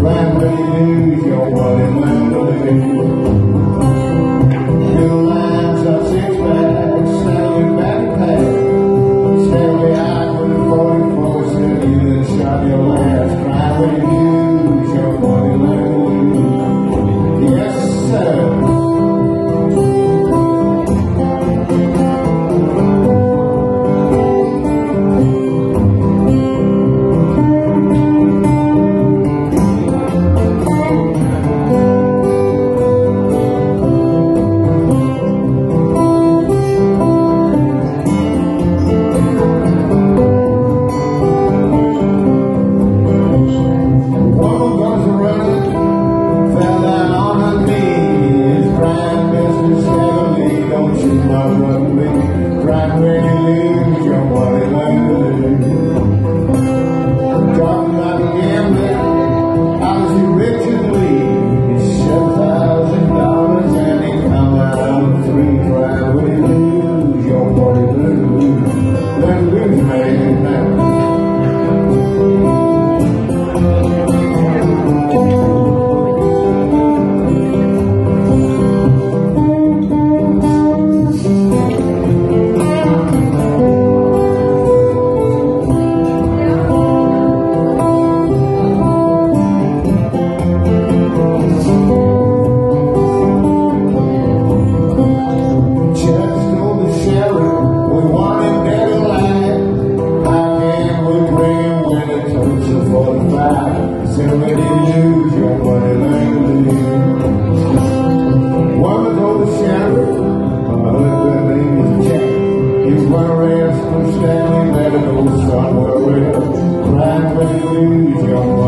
Land 因